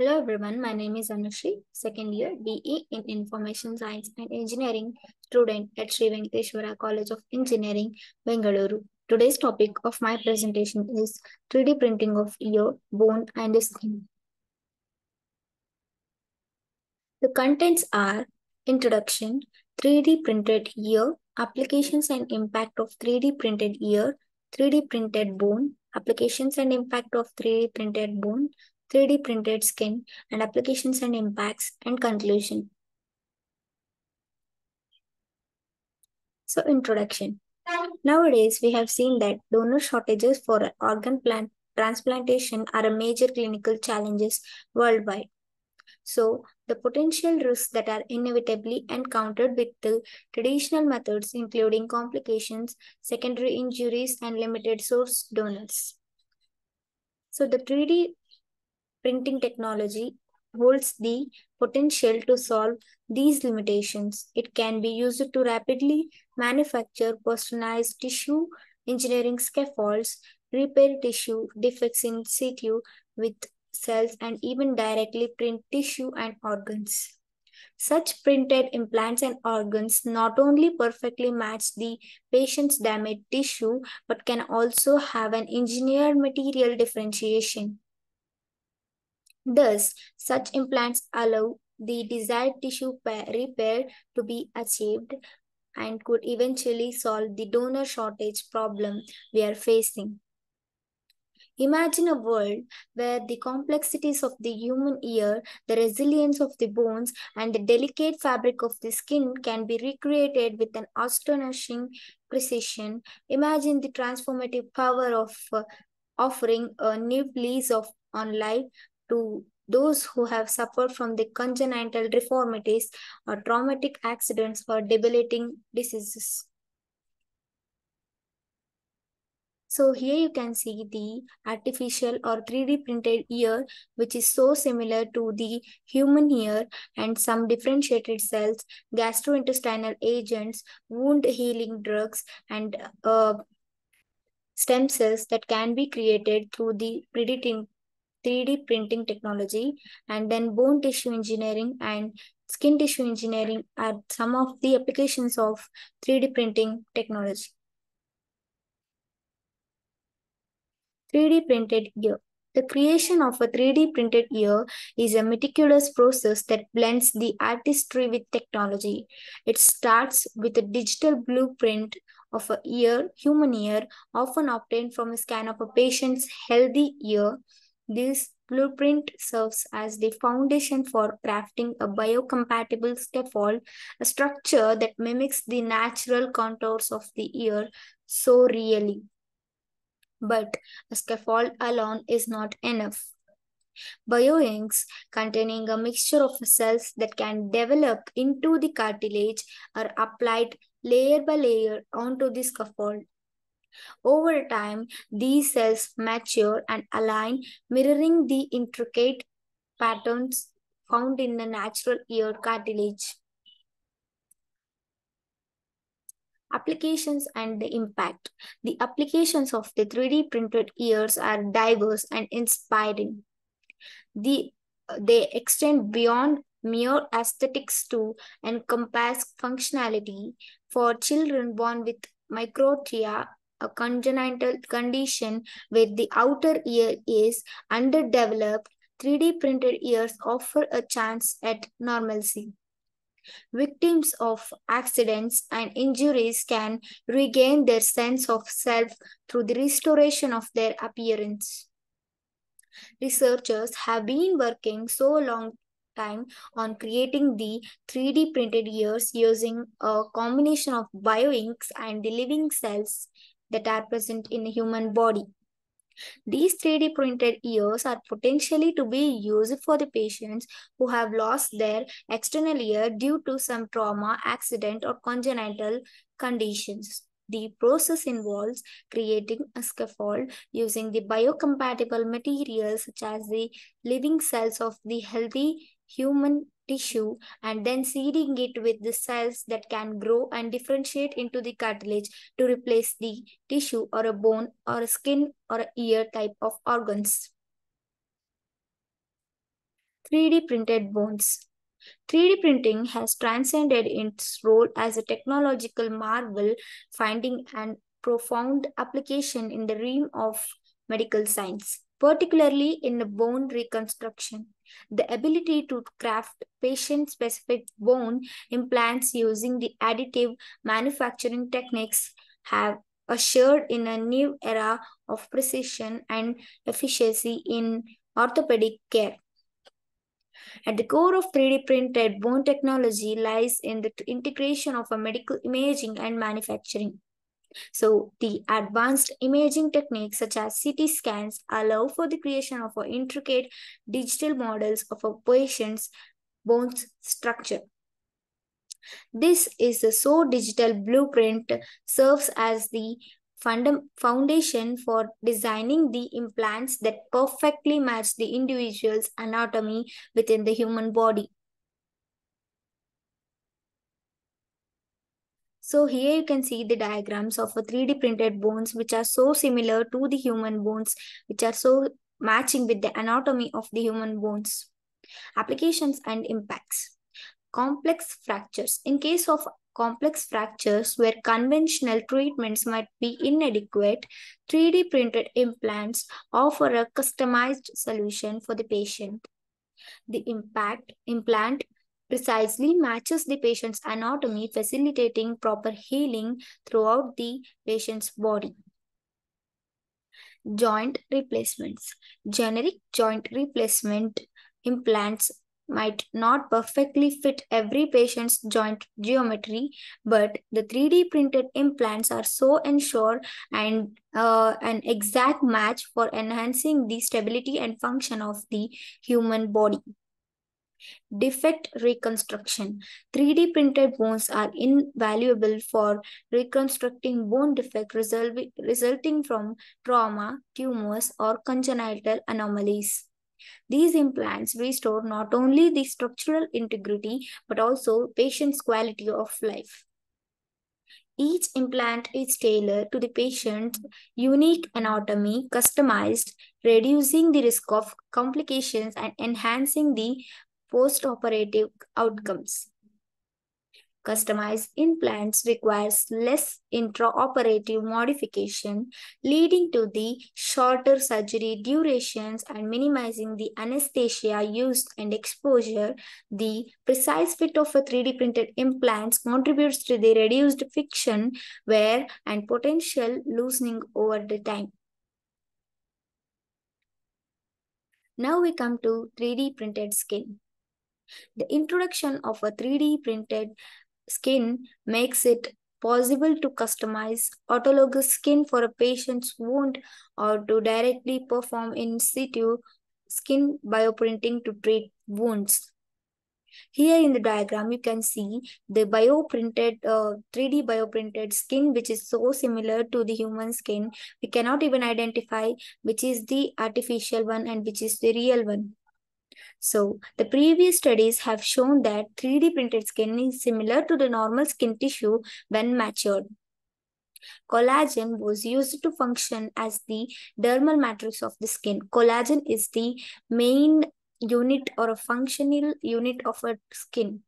Hello everyone, my name is Anushree, second year BE in Information Science and Engineering student at Sri Venkateshwara College of Engineering, Bengaluru. Today's topic of my presentation is 3D printing of ear, bone and skin. The contents are Introduction, 3D printed ear, applications and impact of 3D printed ear, 3D printed bone, applications and impact of 3D printed bone, 3D printed skin, and applications and impacts, and conclusion. So, introduction. Nowadays, we have seen that donor shortages for organ plant transplantation are a major clinical challenges worldwide. So, the potential risks that are inevitably encountered with the traditional methods, including complications, secondary injuries, and limited source donors. So, the 3D printing technology holds the potential to solve these limitations. It can be used to rapidly manufacture personalized tissue engineering scaffolds, repair tissue defects in situ with cells, and even directly print tissue and organs. Such printed implants and organs not only perfectly match the patient's damaged tissue, but can also have an engineered material differentiation. Thus, such implants allow the desired tissue repair to be achieved and could eventually solve the donor shortage problem we are facing. Imagine a world where the complexities of the human ear, the resilience of the bones, and the delicate fabric of the skin can be recreated with an astonishing precision. Imagine the transformative power of uh, offering a new lease of on life to those who have suffered from the congenital deformities or traumatic accidents or debilitating diseases. So here you can see the artificial or 3D printed ear, which is so similar to the human ear and some differentiated cells, gastrointestinal agents, wound healing drugs, and uh, stem cells that can be created through the predicting 3D printing technology, and then bone tissue engineering and skin tissue engineering are some of the applications of 3D printing technology. 3D printed ear. The creation of a 3D printed ear is a meticulous process that blends the artistry with technology. It starts with a digital blueprint of a ear, human ear, often obtained from a scan of a patient's healthy ear this blueprint serves as the foundation for crafting a biocompatible scaffold, a structure that mimics the natural contours of the ear so really. But a scaffold alone is not enough. Bioinks containing a mixture of cells that can develop into the cartilage are applied layer by layer onto the scaffold. Over time, these cells mature and align, mirroring the intricate patterns found in the natural ear cartilage. Applications and the impact. The applications of the 3D printed ears are diverse and inspiring. The, they extend beyond mere aesthetics to encompass functionality for children born with microtia a congenital condition where the outer ear is underdeveloped, 3D printed ears offer a chance at normalcy. Victims of accidents and injuries can regain their sense of self through the restoration of their appearance. Researchers have been working so long time on creating the 3D printed ears using a combination of bioinks and the living cells that are present in a human body. These 3D printed ears are potentially to be used for the patients who have lost their external ear due to some trauma, accident, or congenital conditions. The process involves creating a scaffold using the biocompatible materials such as the living cells of the healthy human tissue and then seeding it with the cells that can grow and differentiate into the cartilage to replace the tissue or a bone or a skin or a ear type of organs. 3D printed bones. 3D printing has transcended its role as a technological marvel, finding an profound application in the realm of medical science, particularly in the bone reconstruction. The ability to craft patient specific bone implants using the additive manufacturing techniques have ushered in a new era of precision and efficiency in orthopedic care. At the core of 3D printed bone technology lies in the integration of a medical imaging and manufacturing. So the advanced imaging techniques such as CT scans allow for the creation of intricate digital models of a patient's bones structure. This is the so digital blueprint serves as the foundation for designing the implants that perfectly match the individual's anatomy within the human body. So here you can see the diagrams of a 3D printed bones which are so similar to the human bones which are so matching with the anatomy of the human bones. Applications and impacts. Complex fractures. In case of complex fractures where conventional treatments might be inadequate, 3D printed implants offer a customized solution for the patient. The impact implant precisely matches the patient's anatomy, facilitating proper healing throughout the patient's body. Joint replacements. Generic joint replacement implants might not perfectly fit every patient's joint geometry, but the 3D printed implants are so ensure and uh, an exact match for enhancing the stability and function of the human body. Defect reconstruction. 3D printed bones are invaluable for reconstructing bone defect resulting from trauma, tumors, or congenital anomalies. These implants restore not only the structural integrity but also patient's quality of life. Each implant is tailored to the patient's unique anatomy, customized, reducing the risk of complications and enhancing the post-operative outcomes. Customized implants requires less intraoperative modification, leading to the shorter surgery durations and minimizing the anesthesia used and exposure. The precise fit of a 3D printed implant contributes to the reduced friction, wear, and potential loosening over the time. Now we come to 3D printed skin. The introduction of a 3D printed skin makes it possible to customize autologous skin for a patient's wound or to directly perform in situ skin bioprinting to treat wounds. Here in the diagram, you can see the bioprinted, uh, 3D bioprinted skin, which is so similar to the human skin. We cannot even identify which is the artificial one and which is the real one. So the previous studies have shown that 3D printed skin is similar to the normal skin tissue when matured. Collagen was used to function as the dermal matrix of the skin. Collagen is the main unit or a functional unit of a skin.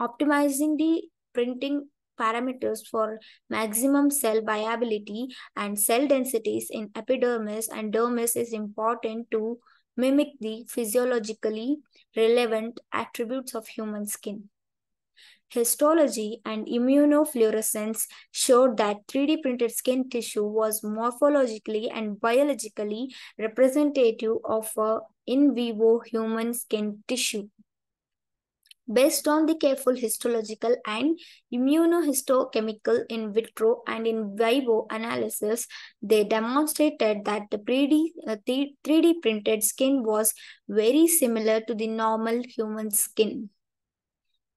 Optimizing the printing parameters for maximum cell viability and cell densities in epidermis and dermis is important to mimic the physiologically relevant attributes of human skin. Histology and immunofluorescence showed that 3D printed skin tissue was morphologically and biologically representative of a in vivo human skin tissue. Based on the careful histological and immunohistochemical in vitro and in vivo analysis, they demonstrated that the 3D, uh, 3D printed skin was very similar to the normal human skin.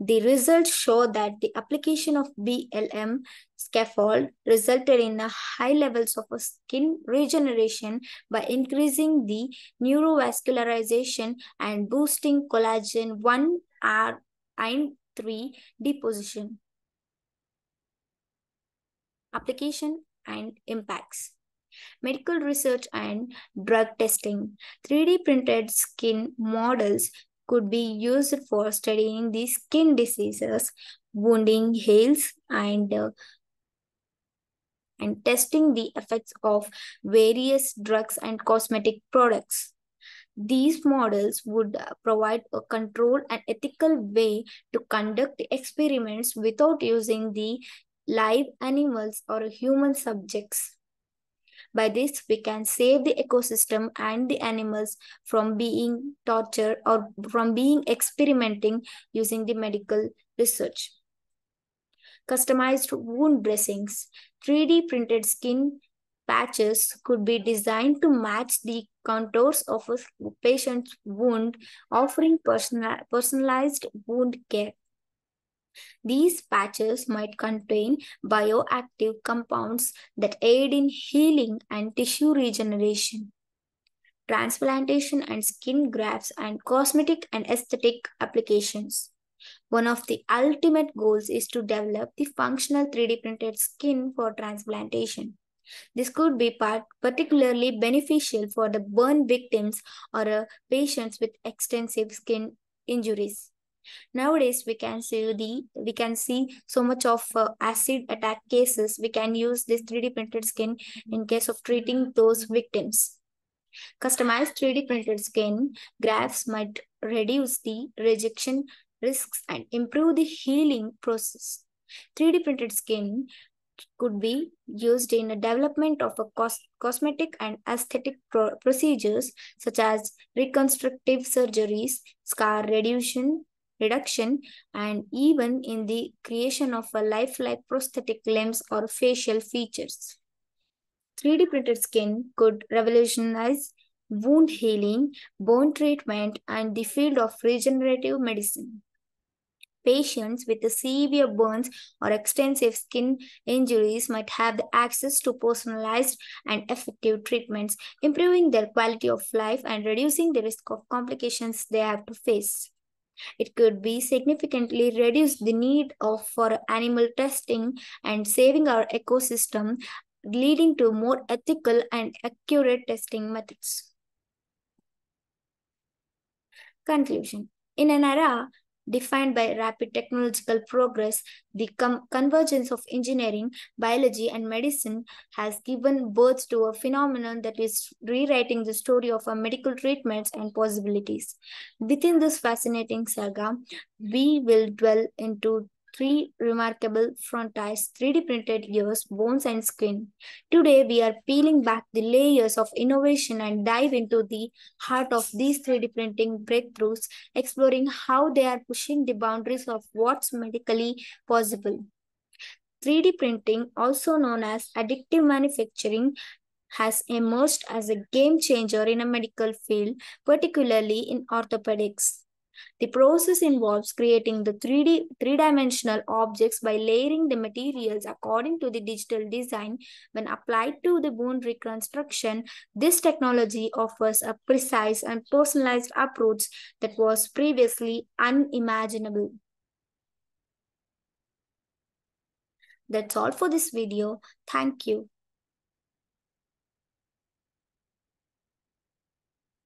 The results show that the application of BLM scaffold resulted in high levels of skin regeneration by increasing the neurovascularization and boosting collagen 1 R and 3 deposition. Application and impacts. Medical research and drug testing. 3D printed skin models could be used for studying the skin diseases, wounding, heals, and uh, and testing the effects of various drugs and cosmetic products. These models would provide a controlled and ethical way to conduct experiments without using the live animals or human subjects. By this, we can save the ecosystem and the animals from being tortured or from being experimenting using the medical research. Customized wound dressings. 3D printed skin patches could be designed to match the contours of a patient's wound, offering personal, personalized wound care. These patches might contain bioactive compounds that aid in healing and tissue regeneration. Transplantation and skin grafts and cosmetic and aesthetic applications. One of the ultimate goals is to develop the functional 3D printed skin for transplantation. This could be part particularly beneficial for the burn victims or patients with extensive skin injuries. Nowadays, we can see the we can see so much of uh, acid attack cases. We can use this 3D printed skin in case of treating those victims. Customized 3D printed skin grafts might reduce the rejection risks and improve the healing process. 3D printed skin could be used in the development of a cos cosmetic and aesthetic pro procedures such as reconstructive surgeries, scar reduction, reduction, and even in the creation of a lifelike prosthetic limbs or facial features. 3D printed skin could revolutionize wound healing, bone treatment, and the field of regenerative medicine. Patients with severe burns or extensive skin injuries might have access to personalized and effective treatments, improving their quality of life and reducing the risk of complications they have to face. It could be significantly reduce the need of for animal testing and saving our ecosystem, leading to more ethical and accurate testing methods. Conclusion. In an era defined by rapid technological progress, the convergence of engineering, biology, and medicine has given birth to a phenomenon that is rewriting the story of our medical treatments and possibilities. Within this fascinating saga, we will dwell into three remarkable frontiers 3D printed ears, bones, and skin. Today, we are peeling back the layers of innovation and dive into the heart of these 3D printing breakthroughs, exploring how they are pushing the boundaries of what's medically possible. 3D printing, also known as additive manufacturing, has emerged as a game changer in a medical field, particularly in orthopedics. The process involves creating the 3D, three-dimensional objects by layering the materials according to the digital design. When applied to the bone reconstruction, this technology offers a precise and personalized approach that was previously unimaginable. That's all for this video. Thank you.